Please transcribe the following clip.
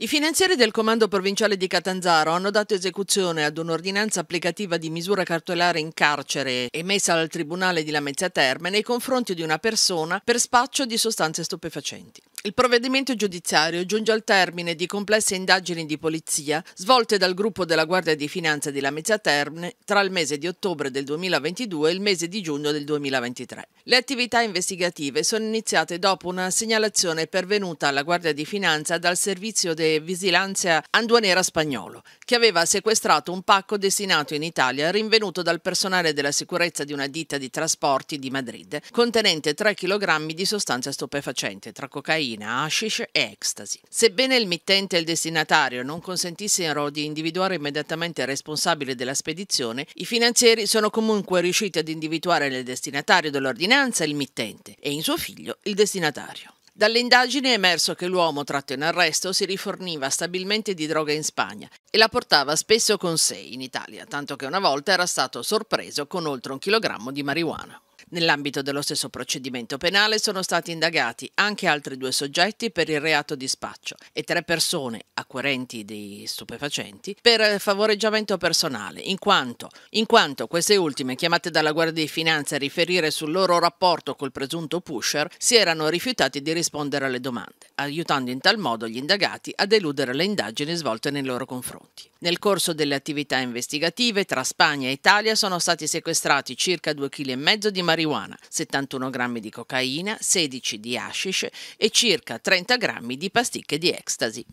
I finanzieri del Comando Provinciale di Catanzaro hanno dato esecuzione ad un'ordinanza applicativa di misura cartolare in carcere emessa dal Tribunale di Lamezia Terme nei confronti di una persona per spaccio di sostanze stupefacenti. Il provvedimento giudiziario giunge al termine di complesse indagini di polizia svolte dal gruppo della Guardia di Finanza di Lamezia Terme tra il mese di ottobre del 2022 e il mese di giugno del 2023. Le attività investigative sono iniziate dopo una segnalazione pervenuta alla Guardia di Finanza dal servizio de vigilanza anduanera spagnolo, che aveva sequestrato un pacco destinato in Italia rinvenuto dal personale della sicurezza di una ditta di trasporti di Madrid, contenente 3 kg di sostanze stupefacenti tra cocaina cocaina, hashish e ecstasy. Sebbene il mittente e il destinatario non consentissero di individuare immediatamente il responsabile della spedizione, i finanzieri sono comunque riusciti ad individuare nel destinatario dell'ordinanza il mittente e in suo figlio il destinatario. Dalle indagini è emerso che l'uomo tratto in arresto si riforniva stabilmente di droga in Spagna e la portava spesso con sé in Italia, tanto che una volta era stato sorpreso con oltre un chilogrammo di marijuana. Nell'ambito dello stesso procedimento penale sono stati indagati anche altri due soggetti per il reato di spaccio e tre persone acquirenti di stupefacenti per favoreggiamento personale, in quanto, in quanto queste ultime, chiamate dalla Guardia di Finanza a riferire sul loro rapporto col presunto pusher, si erano rifiutati di rispondere alle domande, aiutando in tal modo gli indagati a eludere le indagini svolte nei loro confronti. Nel corso delle attività investigative tra Spagna e Italia sono stati sequestrati circa 2,5 kg di marijuana marijuana, 71 grammi di cocaina, 16 di hashish e circa 30 grammi di pasticche di ecstasy.